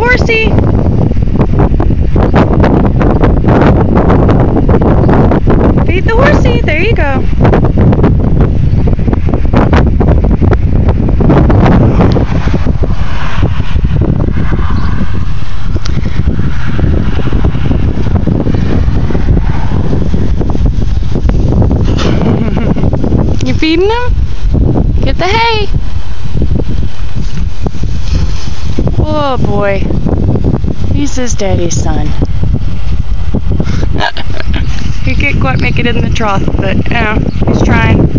horsey. Feed the horsey. There you go. you feeding him? Get the hay. Oh boy. He's his daddy's son. he can't quite make it in the trough, but you know, he's trying.